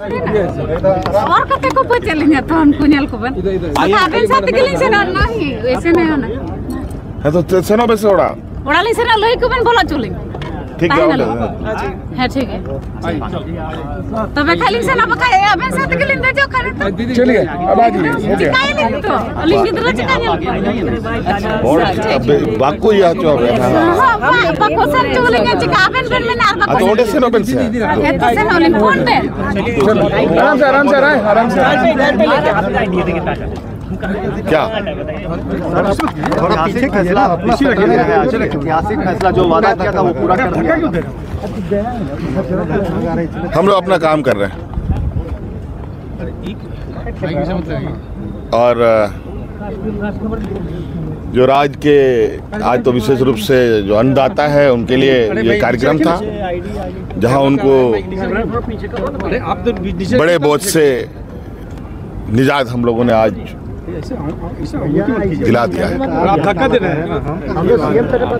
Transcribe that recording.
और कते को पचलिन तो हम कुनेल को बन आबे साथ गेलिन से ना नहीं ऐसे नहीं होना। है तो सेनो बेसे ओड़ा ओड़ा लिन से ना लोई को बन बोला चलिन ठीक है हाँ ठीक है तो मैं खाली से ना पकाएगा मैं साथ के लिए जो खाना चलिए अब आ जाइए हो गया तो लिखित और अब बाको या जो अब हाँ बाको सर जो बोलेंगे चिका आबेन बेन में ना बाको तो ओडे से ना से तो से ना फ़ोन पे आराम से आराम से आराम से आराम से क्या? ऐतिहासिक फैसला जो वादा किया था वो पूरा कर दिया। हम लोग अपना काम कर रहे हैं। और जो राज्य के आज तो विशेष रूप से जो अन्नदाता है उनके लिए ये कार्यक्रम था जहाँ उनको बड़े बोझ से निजात हम लोगों ने आज दिया है